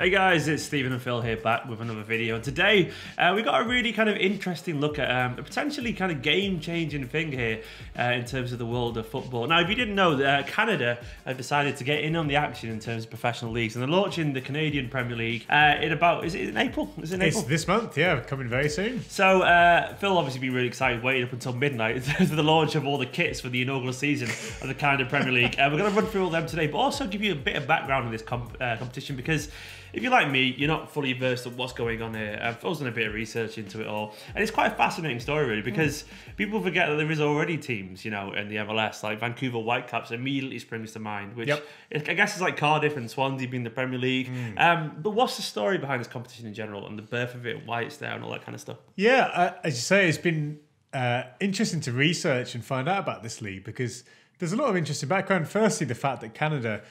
Hey guys, it's Stephen and Phil here back with another video. And today uh, we got a really kind of interesting look at um, a potentially kind of game-changing thing here uh, in terms of the world of football. Now, if you didn't know, uh, Canada have decided to get in on the action in terms of professional leagues, and they're launching the Canadian Premier League uh, in about is it in April? Is it in April? It's this month, yeah, coming very soon. So uh, Phil obviously be really excited, waiting up until midnight for the launch of all the kits for the inaugural season of the Canada Premier League. Uh, we're going to run through all them today, but also give you a bit of background on this comp- uh, competition because if you're like me, you're not fully versed on what's going on here. I've also done a bit of research into it all, and it's quite a fascinating story, really, because mm. people forget that there is already teams, you know, in the MLS, like Vancouver Whitecaps immediately springs to mind, which yep. I guess is like Cardiff and Swansea being the Premier League. Mm. Um, but what's the story behind this competition in general and the birth of it, why it's there, and all that kind of stuff? Yeah, uh, as you say, it's been uh, interesting to research and find out about this league because there's a lot of interesting background. Firstly, the fact that Canada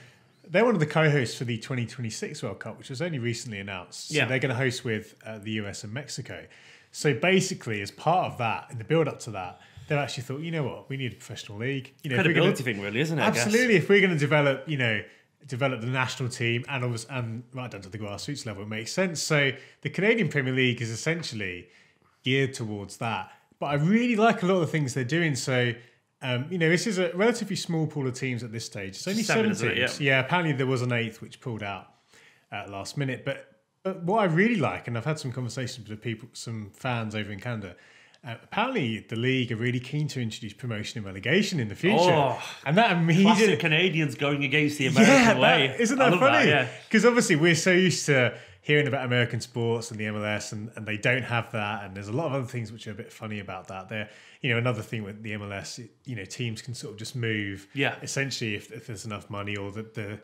they're one of the co-hosts for the 2026 World Cup, which was only recently announced. So yeah. they're going to host with uh, the US and Mexico. So basically, as part of that, in the build-up to that, they've actually thought, you know what, we need a professional league. You know, credibility gonna, thing, really, isn't it? Absolutely. If we're going to develop, you know, develop the national team and and right down to the grassroots level, it makes sense. So the Canadian Premier League is essentially geared towards that. But I really like a lot of the things they're doing. So um, you know, this is a relatively small pool of teams at this stage. It's only seven, seven teams. yeah. yeah. apparently there was an eighth which pulled out at last minute. But, but what I really like, and I've had some conversations with people, some fans over in Canada. Uh, apparently, the league are really keen to introduce promotion and relegation in the future, oh, and that immediately Canadians going against the American yeah, way. That, isn't that funny? Because yeah. obviously we're so used to hearing about American sports and the MLS, and, and they don't have that. And there's a lot of other things which are a bit funny about that. There, you know, another thing with the MLS, you know, teams can sort of just move. Yeah. Essentially, if, if there's enough money or that the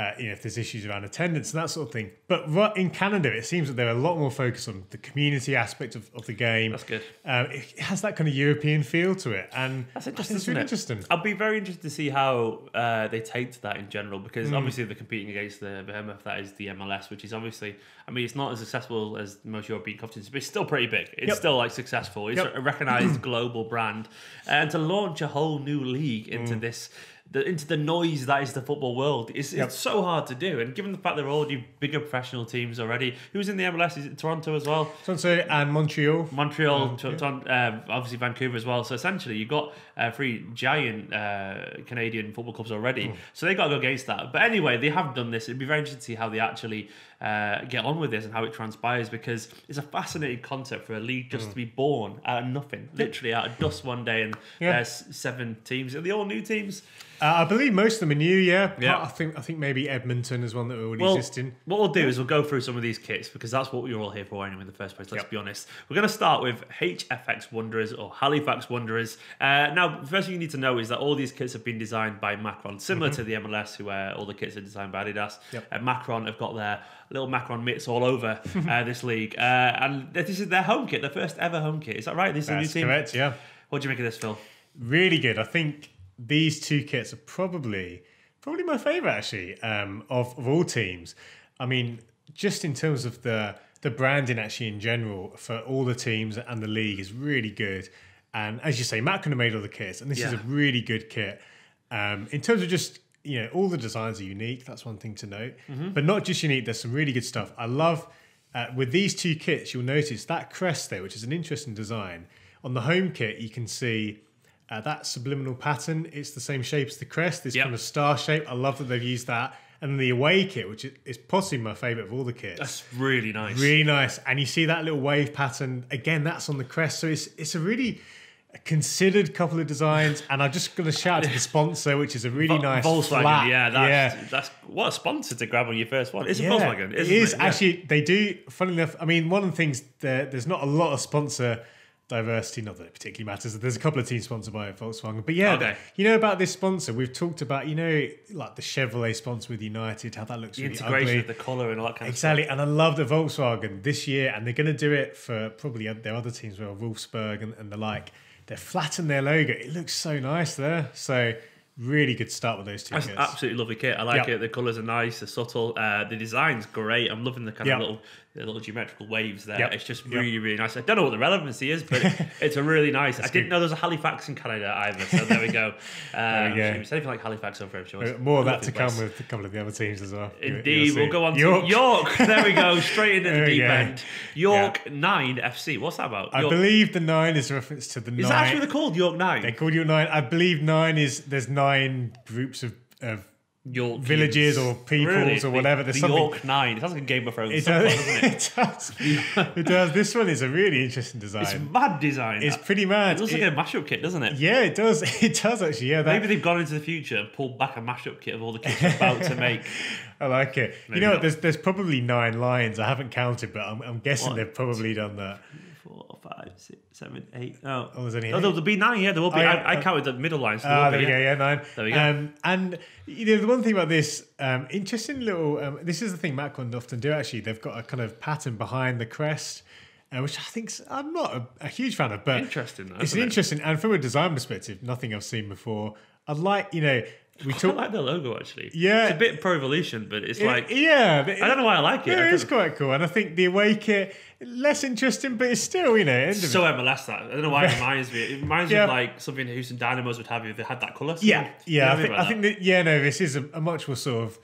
uh, you know, if there's issues around attendance and that sort of thing. But in Canada, it seems that they're a lot more focused on the community aspect of, of the game. That's good. Um, it has that kind of European feel to it, and that's interesting. It's really interesting. I'll be very interested to see how uh, they take to that in general, because mm. obviously they're competing against the behemoth that is the MLS, which is obviously, I mean, it's not as successful as most European competitions, but it's still pretty big. It's yep. still like successful. It's yep. a recognized global brand, and to launch a whole new league into mm. this the, into the noise that is the football world. It's, yep. it's so hard to do. And given the fact there are already bigger professional teams already, who's in the MLS? Is it Toronto as well? Toronto and Montreal. Montreal, um, to, yeah. um, obviously Vancouver as well. So essentially, you've got uh, three giant uh, Canadian football clubs already. Mm. So they've got to go against that. But anyway, they have done this. It'd be very interesting to see how they actually uh, get on with this and how it transpires because it's a fascinating concept for a league just mm. to be born out of nothing, literally out of dust one day. And yeah. there's seven teams. Are they all new teams? Uh, I believe most of them are new. Yeah, yeah. I think I think maybe Edmonton is one that already well, existing. What we'll do is we'll go through some of these kits because that's what are all here for anyway in the first place. Let's yep. be honest. We're going to start with HFX Wanderers or Halifax Wanderers. Uh, now, the first thing you need to know is that all these kits have been designed by Macron, similar mm-hmm. to the MLS, who uh, all the kits are designed by Adidas. Yep. Uh, Macron have got their little Macron mitts all over uh, this league, uh, and this is their home kit, their first ever home kit. Is that right? This is That's a new team. Correct. Yeah. What do you make of this, Phil? Really good. I think these two kits are probably probably my favorite actually um, of, of all teams. I mean, just in terms of the the branding actually in general for all the teams and the league is really good. And as you say, Matt could have made all the kits, and this yeah. is a really good kit. Um, in terms of just you know, all the designs are unique. That's one thing to note, mm-hmm. but not just unique. There's some really good stuff. I love uh, with these two kits. You'll notice that crest there, which is an interesting design. On the home kit, you can see uh, that subliminal pattern. It's the same shape as the crest. This yep. kind of star shape. I love that they've used that. And the away kit, which is possibly my favourite of all the kits. That's really nice. Really nice. And you see that little wave pattern again. That's on the crest. So it's it's a really considered couple of designs, and I'm just going to shout to the sponsor, which is a really nice Volkswagen. Flat, yeah, that's, yeah, that's what a sponsor to grab on your first one. It's yeah, a Volkswagen. It is it? actually. They do. Funny enough, I mean, one of the things there's not a lot of sponsor diversity. Not that it particularly matters. There's a couple of teams sponsored by Volkswagen, but yeah, okay. you know about this sponsor. We've talked about you know like the Chevrolet sponsor with United, how that looks the really integration ugly. of the colour and all that kind exactly. of stuff. Exactly, and I love the Volkswagen this year, and they're going to do it for probably their other teams, well, Wolfsburg and, and the like they flatten their logo. It looks so nice there. So really good start with those two That's kits. absolutely lovely kit. I like Yeah. it. The colours are nice, they're subtle. Uh, the design's great. I'm loving the kind Yeah. of little the little geometrical waves there. Yeah. It's just Yeah. really, really nice. I don't know what the relevancy is, but it's a really nice. I didn't good. know there was a Halifax in Canada either. So there we go. Um, we go. Anything like Halifax over here. Uh, More of that to come with a couple of the other teams as well. Indeed, we'll go on York. to York. There we go, straight into the deep end. York Nine FC. What's that about? I believe the nine is a reference to the is nine. that actually what they're called? York Nine. They called you nine. I believe nine is there's nine groups of, of York villages or peoples or whatever. The, There's the something- York Nine. It sounds like a Game of Thrones. it does, doesn't it? it does. It does. This one is a really interesting design. It's design. mad design. It's It pretty mad. It looks It- like a mashup kit, doesn't it? yeah, it does. It does actually. Yeah, that, Maybe they've gone into the future and pulled back a mashup kit of all the kits they're about to make. I like it. Maybe you know, not. there's there's probably nine lines. I haven't counted, but I'm, I'm guessing One, they've probably done that. Five, six, seven, eight. Oh, Oh, there's only oh there'll be nine. Yeah, there will be. Oh, yeah. I, I counted the middle line. So there Ah, there be, we yeah. go. Yeah, nine. There we go. Um, and you know, the one thing about this um, interesting little. Um, this is the thing Macron often do. Actually, they've got a kind of pattern behind the crest, uh, which I think I'm not a, a huge fan of, but Interesting, though, It's an it? interesting, and from a design perspective, nothing I've seen before. I'd like, you know, we I talk. like the logo actually. Yeah. it's a bit pro evolution, but it's like yeah, I don't know why I like it. Yeah, it's quite cool, and I think the away kit less interesting, but it's still, you know, end so MLS that I don't know why it reminds me. It reminds me of like something Houston Dynamos would have if they had that colour. Yeah, yeah. I think, I think that yeah, no, this is a, a much more sort of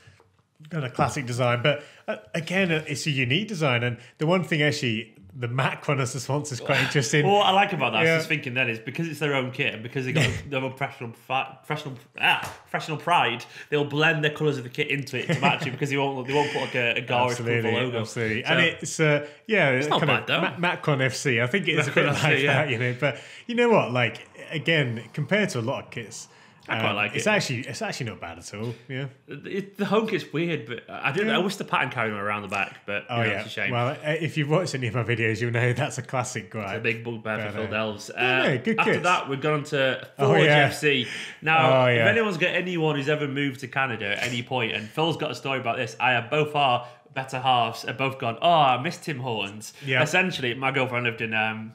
kind of classic design, but uh, again, uh, it's a unique design. And the one thing actually, the Mac one as the sponsor is quite interesting. Well, what I like about that, I Yeah. was just thinking then, is because it's their own kit and because they got their own professional, professional, ah, professional pride, they'll blend their colours of the kit into it to match it because they won't, they won't put like a, a garish Absolutely, logo. absolutely, So- and it's uh, yeah, it's not kind bad, of though. Ma- Macron FC. I think it is a bit Macron like FC, yeah. that, you know. But you know what? Like again, compared to a lot of kits, I quite like it's it. actually it's actually not bad at all. Yeah. It, the home kit's weird, but I didn't. I wish the pattern carried on around the back, but Oh know, yeah. it's a shame. Well, uh, if you've watched any of my videos, you'll know that's a classic gripe. a big bugbear But, for Phil Delves. Uh, no, good after kits. that, we've gone to Oh, Forge yeah. FC. Now, Oh, if anyone's got anyone who's ever moved to Canada at any point, and Phil's got a story about this, I have both our better halves have both gone, oh, I miss Tim Hortons. Yeah. Essentially, my girlfriend lived in. Um,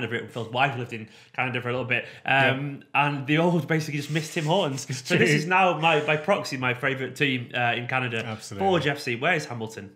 Canada, Phil's wife lived in Canada for a little bit, um, and they all basically just missed Tim Hortons. so this is now my by proxy my favourite team uh, in Canada. Absolutely. Forge FC. Where's Hamilton?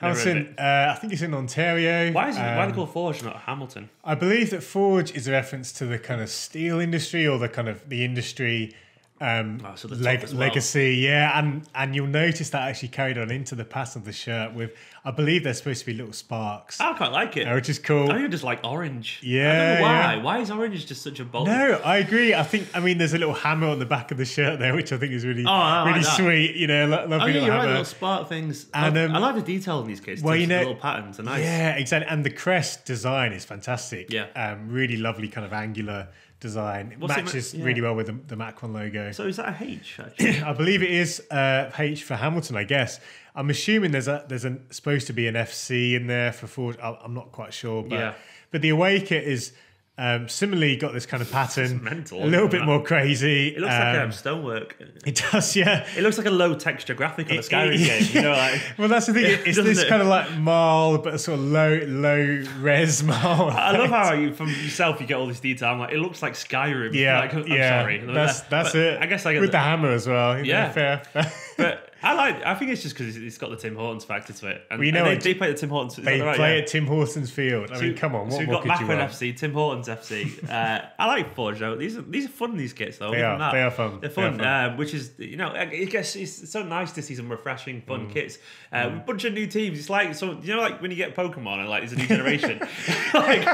Never heard of Hamilton, uh, I think it's in Ontario. Why is it? why are Um, they called Forge, not Hamilton? I believe that Forge is a reference to the kind of steel industry or the kind of the industry um, Oh, so leg- well. legacy. Yeah, and and you'll notice that actually carried on into the pattern of the shirt with, I believe they're supposed to be little sparks, I quite like it. uh, which is cool. I even just like orange. I Yeah, don't know why. yeah. Why is orange just such a bold? No, I agree. I think I mean there's a little hammer on the back of the shirt there, which I think is really Oh, like really that. sweet. You know, lo- lovely Oh yeah, little you're right. hammer. Little spark things. And, I, um, I like the detail in these kids. well, Well, you know- little patterns are nice. Yeah, exactly. And the crest design is fantastic. Yeah. um, really lovely kind of angular design. What's it ma- Matches yeah. really well with the, the Macron logo. So is that a H? Actually? I believe it is uh, H for Hamilton, I guess. I'm assuming there's a there's a, supposed to be an FC in there for Ford. I- I'm not quite sure, but Yeah. but the away kit is um, similarly got this kind of pattern, mental, a little bit it? more crazy. It looks like Um, um, stonework. it does, yeah. It looks like a low texture graphic on a It- Skyrim it- game. You know, like Well, that's the thing. It's this it? kind of like mild, but sort of low low res mild. I love how you from yourself you get all this detail. I'm like, it looks like Skyrim. Yeah, like, I'm yeah. sorry. That's that's But it. I guess I get with the- the hammer as well. know, Yeah. fair. fair. But I like. I think it's just because it's got the Tim Hortons factor to it. And, Well, you know and they, they play the Tim Hortons. They right? play Yeah. at Tim Hortons Field. I mean, come on, what so we've got Macron? FC, Tim Hortons FC. Uh, I like Forge though. These are these are fun. These kits though. They are. that, They are fun. They're They fun. fun. Um, which is you know I guess it's so nice to see some refreshing fun Mm. kits. Uh, A bunch of new teams. It's like so you know like when you get Pokemon and like there's a new generation. like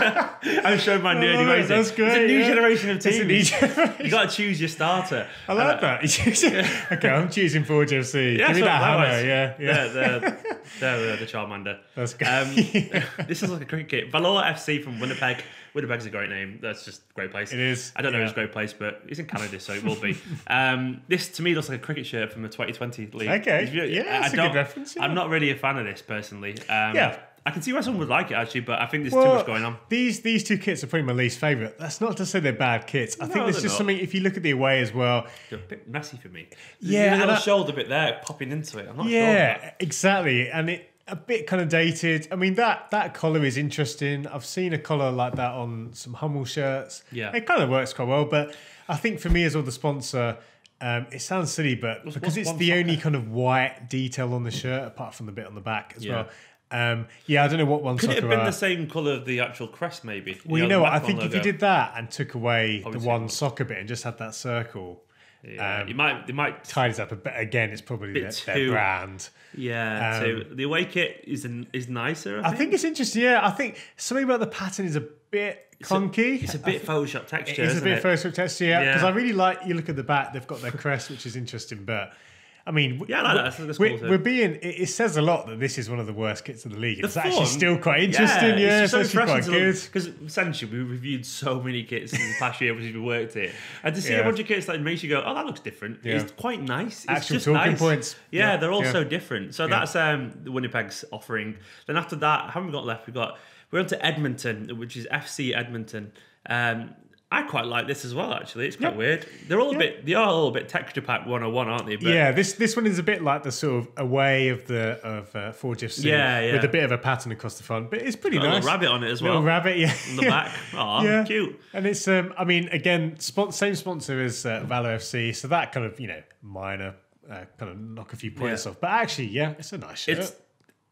I'm showing my nerdy ways. That's It's a new yeah. generation of It's teams. generation. You got to choose your starter. I like that. okay, I'm choosing Forge FC. Yeah, Give me that hammer. Yeah, yeah. They're, they're, they're the Charmander. That's good. Um, this is like a great kit. Valour FC from Winnipeg. Winnipeg's a great name. That's just a great place. It is, I don't know if yeah. it's a great place, but it's in Canada, so it will be. um, this to me looks like a cricket shirt from the 2020 league. Okay. You- Yeah, I that's a don't- good reference, yeah. I'm not really a fan of this personally. Um, Yeah. I can see why someone would like it actually, but I think there's too much going on. These these two kits are probably my least favourite. That's not to say they're bad kits. I think No, there's just not. something. If you look at the away as well, They're a bit messy for me. Yeah, There's a little I- shoulder bit there popping into it. I'm not sure. yeah, exactly, and it a bit kind of dated. I mean that that collar is interesting. I've seen a collar like that on some Hummel shirts. Yeah. it kind of works quite well. But I think for me as well, the sponsor. Um, it sounds silly, but because it's the only kind of white detail on the shirt, apart from the bit on the back as Yeah. well. Um, yeah, I don't know what one Could it have been the same colour of the actual crest, maybe? Well, you know what? I think if you did that and took away Probably the one soccer bit and just had that circle, yeah, um, you might, you might, tidies up a bit. Again, it's probably their, Bit their too- brand. yeah. so the away kit is an, is nicer. I I think, think it's interesting. Yeah, I think something about the pattern is a bit clunky. it's a bit Photoshop texture. It's a bit it? look texture, yeah. Because Yeah. I really like you look at the back; they've got their crest, which is interesting. But I mean, Yeah, I like that. I think that's we're, cool we're being. It, it says a lot that this is one of the worst kits in the league. It's actually still quite interesting. Yeah, it's, actually quite good. Because essentially, we reviewed so many kits in the past year since we worked it, and to see Yeah. a bunch of kits that makes you go, "Oh, that looks different." Yeah. It's quite nice. It's Actual just talking nice. points. Yeah, Yeah, they're all yeah. so different. So that's um, the Winnipeg's offering. Then after that, how many we got left? We got we're on to Edmonton, which is FC Edmonton. Um, I quite like this as well. Actually, it's quite Yeah. weird. They're all a bit. They are all a little bit texture pack 101, aren't they? But yeah, this this one is a bit like the sort of away of the of uh, Forge FC Yeah, yeah. with a bit of a pattern across the front, but it's pretty got a nice. little rabbit on it as well. Little rabbit, yeah, on the back. Oh, cute. And it's um, I mean, again, spon- same sponsor as uh, Valour FC, so that kind of you know minor uh, kind of knock a few points Yeah. off. But actually, yeah, it's a nice shirt. It's.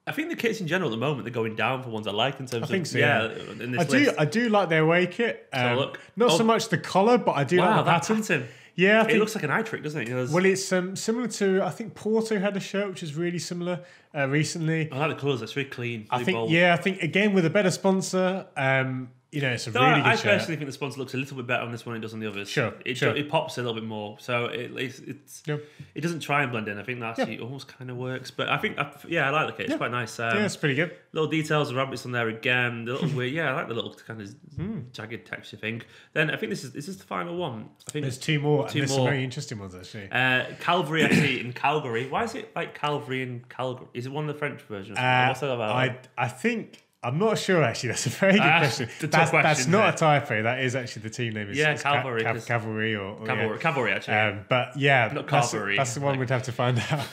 I think the kits in general at the moment they're going down for ones I like in terms I think of so, yeah. yeah. In this I do, list. I do like their away kit. Um, look. Not Oh. so much the collar, but I do wow, like the pattern. pattern. Yeah, I It think, looks like an eye trick, doesn't it? It does- well, it's um, similar to I think Porto had a shirt which is really similar uh, recently. I like the colours. It's very clean. I think bold. yeah, I think again with a better sponsor, um, you know, it's a really I good shirt. personally think the sponsor looks a little bit better on this one than it does on the others. Sure, it, sure. it pops a little bit more, so it it's, it's Yeah. it doesn't try and blend in. I think that actually almost kind of works. But I think I, yeah, I like the kit. It's quite nice. Um, Yeah, it's pretty good. little details of rabbits on there again. The little weird, yeah, I like the little kind of Hmm. jagged texture thing. Then I think this is this is the final one. I think There's two more, Two and there's more. some very interesting ones actually. Uh, Calvary actually in Calgary. Why is it like Calvary in Calgary? Is it one of the French versions? Uh, What's that about? I I think I'm not sure actually. That's a very good Ah, question. the tough That's, that's not a typo. That is actually the team name. Is, Yeah, is Ca- Cavalry, Cav- Cavalry or, or Cavalry, yeah. Cavalry actually. Um, but yeah, Not Cavalry, that's the one like- we'd have to find out.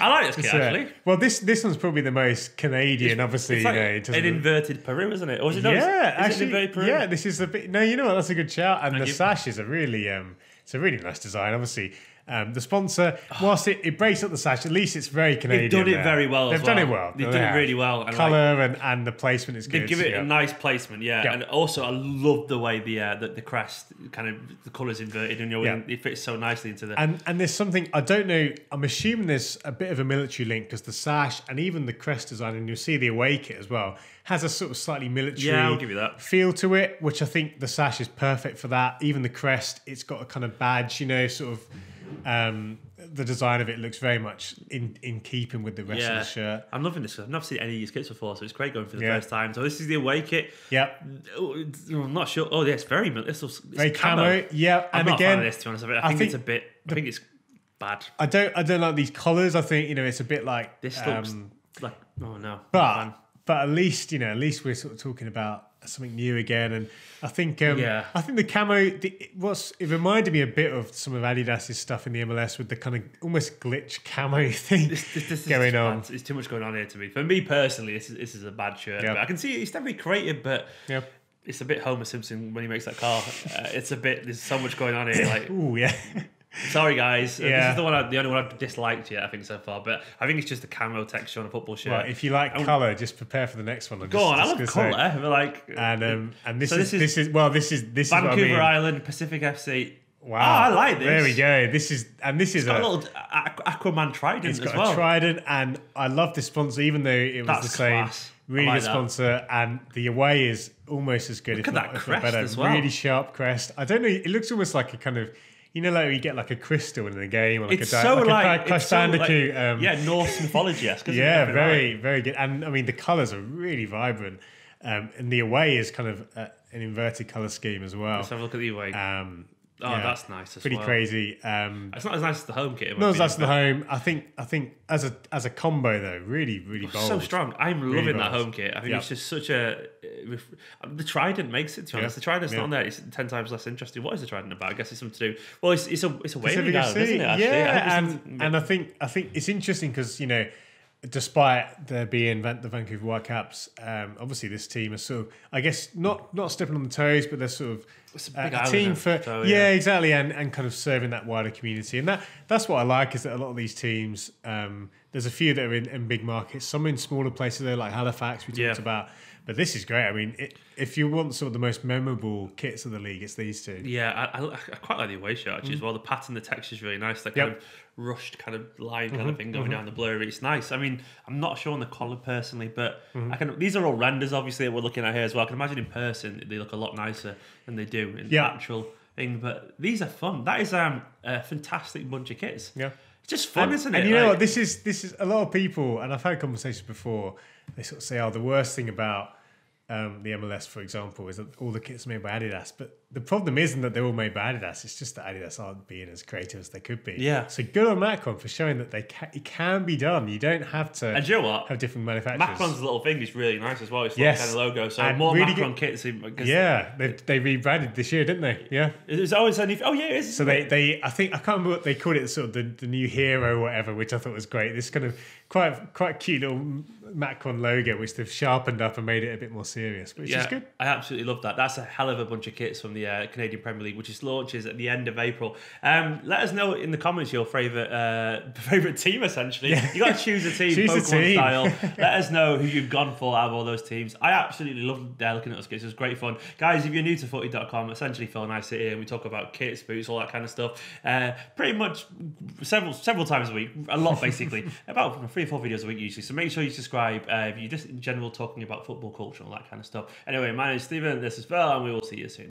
I like this kit So, actually. well, this this one's probably the most Canadian, obviously. It's like you know, an inverted Peru, isn't it? Or is it? No, yeah, is, is actually, inverted Peru? yeah. This is a bit. No, you know what? That's a good shout. And the sash is a really, um, it's a really nice design. Obviously, um, the sponsor, whilst it, it breaks up the sash, at least it's very Canadian. They've done it there. very well. They've as done well. it well. They've They done it really well. And like, Color and, and the placement is they good. give it yeah. a nice placement, yeah. Yeah. And also, I love the way the uh, the, the crest kind of the colours inverted, and it fits so nicely into the. And and there's something I don't know. I'm assuming there's a bit of a military link because the sash and even the crest design, and you'll see the away kit as well, has a sort of slightly military Yeah, I'll give you that. feel to it, which I think the sash is perfect for that. Even the crest, it's got a kind of badge, you know, sort of. Um, the design of it looks very much in, in keeping with the rest of the shirt. I'm loving this. I've never seen any of these kits before, so it's great going for the Yeah. first time. So this is the away kit. Yep, Oh, I'm not sure. Oh, yeah, it's very this looks it's very camo. Yeah, I'm and not a fan again, of this to be honest. I, I think, think it's a bit. I think it's bad. I don't I don't like these collars. I think you know it's a bit like This um, looks like oh no. but but at least you know at least we're sort of talking about something new again and i think um Yeah. i think the camo the, it was it reminded me a bit of some of adidas's stuff in the mls with the kind of almost glitch camo thing This, this, this going on bad. There's too much going on here to me. For me personally, this is, this is a bad shirt. But I can see it's definitely creative, but yeah it's a bit Homer Simpson when he makes that car. Uh, it's a bit. There's so much going on here. Like, oh yeah sorry guys, Uh, this is the one, I, the only one I've disliked yet. I think so far, but I think it's just the camo texture on a football shirt. right if you like color just prepare for the next one I'm Go just- on, I love colour. but like and um and this So is, this this is is well this is this is what I Vancouver mean. Island, Pacific FC. wow Oh, I like this. there we go this is and this is Got a a little Aquaman trident It's as got well. a trident, and I love this sponsor, even though it was That's the same. class. Really like good that. sponsor, and the away is almost as good. Look if at not, that crest better. as well. Really sharp crest. I don't know. It looks almost like a kind of, you know, like you get like a crystal in the game, or like it's a di- so like, like, a Crash it's so, like- um, yeah, Norse mythology esque. yeah, very, very good. And I mean, the colors are really vibrant, um, and the away is kind of uh, an inverted color scheme as well. Let's have a look at the away. Um, oh, yeah, that's nice. As pretty well. crazy. Um, It's not as nice as the home kit. in my no, opinion, that's the home. I think. I think as a as a combo though, really, really bold. So strong. I'm Really loving that home kit. I think Yeah. it's just such a. The trident makes it. To be honest, Yeah. the trident's Yeah. not on there. It's ten times less interesting. What is the trident about? I guess it's something to do. Well, it's it's a it's a island, isn't it? Actually, yeah, and something- and I think I think it's interesting because you know, despite there being the Vancouver Whitecaps, um, obviously this team is sort of I guess not not stepping on the toes, but they're sort of a a team for so, yeah. exactly and, and kind of serving that wider community and that that's what I like is that a lot of these teams um, there's a few that are in, in big markets some in smaller places there like Halifax we talked Yeah. about but this is great I mean it, if you want sort of the most memorable kits of the league it's these two Yeah, I, I, I quite like the away shirt actually as mm. well. The pattern, the texture is really nice. That Yep. kind of rushed kind of line kind of mm-hmm. thing going mm-hmm. down the blurry. It's nice. I mean, I'm not sure on the collar personally, but mm-hmm. I can. These are all renders, obviously, that we're looking at here as well. I can imagine in person they look a lot nicer than they do in Yeah. actual thing. But these are fun. That is um, a fantastic bunch of kits. Yeah. It's just fun, and, isn't it? and you know Like- what this is this is a lot of people and I've had conversations before they sort of say oh the worst thing about um, the MLS for example is that all the kits are made by Adidas but the problem isn't that they're all made by Adidas it's just that Adidas aren't being as creative as they could be Yeah. so good on Macron for showing that they can, it can be done you don't have to And you know what? have different manufacturers Macron's little thing is really nice as well. It's Yes. kind of logo. So And more really Macron good- kits. yeah they, they rebranded this year didn't they yeah It's always only. Oh yeah, it is. So they, they I think I can't remember what they called it, sort of the, the new hero or whatever, which I thought was great. This kind of quite quite cute little Macron logo, which they've sharpened up and made it a bit more serious, which is good. I absolutely love that. That's a hell of a bunch of kits from the uh, Canadian Premier League, which is launches at the end of April. Um, let us know in the comments your favorite uh, favorite team. Essentially, you got to choose a team, Choose a Pokemon team. style. let us know who you've gone for out of all those teams. I absolutely loved uh, looking at those kits. It was great fun, guys. If you're new to Footy.com, essentially Phil and I sit here and we talk about kits, boots, all that kind of stuff. Uh, pretty much several several times a week, a lot basically, about three or four videos a week usually. So make sure you subscribe uh, if you're just in general talking about football culture and all that kind of stuff. Anyway, my name is Stephen. This is Phil, and we will see you soon.